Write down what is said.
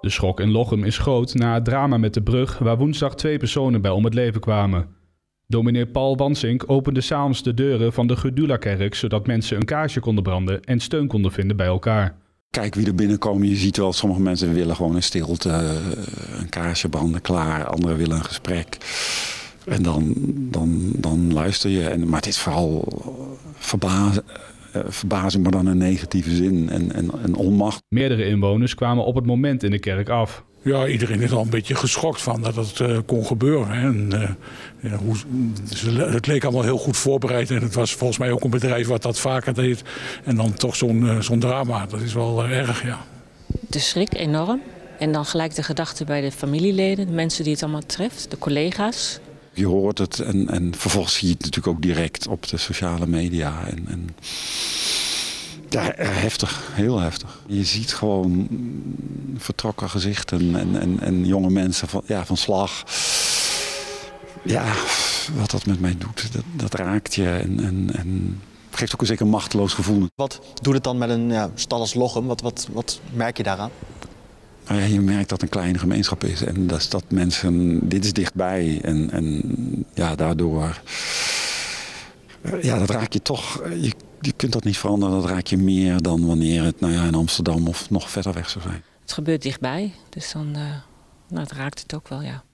De schok in Lochem is groot na het drama met de brug waar woensdag twee personen bij om het leven kwamen. Dominee Paul Wansink opende s'avonds de deuren van de Gedula-kerk zodat mensen een kaarsje konden branden en steun konden vinden bij elkaar. Kijk wie er binnenkomen. Je ziet wel, sommige mensen willen gewoon in stilte eh, een kaarsje branden, klaar. Anderen willen een gesprek. En dan, dan, dan luister je. En, maar het is vooral verbazen, verbazing, maar dan in negatieve zin en, en, en onmacht. Meerdere inwoners kwamen op het moment in de kerk af. Ja, iedereen is al een beetje geschokt van dat het uh, kon gebeuren. Hè. En, uh, ja, hoe, het leek allemaal heel goed voorbereid. En het was volgens mij ook een bedrijf wat dat vaker deed. En dan toch zo'n uh, zo'n drama. Dat is wel erg, ja. De schrik enorm. En dan gelijk de gedachte bij de familieleden, de mensen die het allemaal treft, de collega's. Je hoort het en, en vervolgens zie je het natuurlijk ook direct op de sociale media. En, en ja, heftig, heel heftig. Je ziet gewoon vertrokken gezichten en, en, en jonge mensen van, ja, van slag. Ja, wat dat met mij doet, dat, dat raakt je en, en, en geeft ook een zeker machteloos gevoel. Wat doet het dan met een ja, stad als Lochem? Wat, wat, wat merk je daaraan? Nou ja, je merkt dat het een kleine gemeenschap is en dat, dat mensen, dit is dichtbij en, en ja, daardoor, ja, dat raak je toch, je, je kunt dat niet veranderen, dat raak je meer dan wanneer het nou ja, in Amsterdam of nog verder weg zou zijn. Het gebeurt dichtbij, dus dan uh, nou, het raakt het ook wel, ja.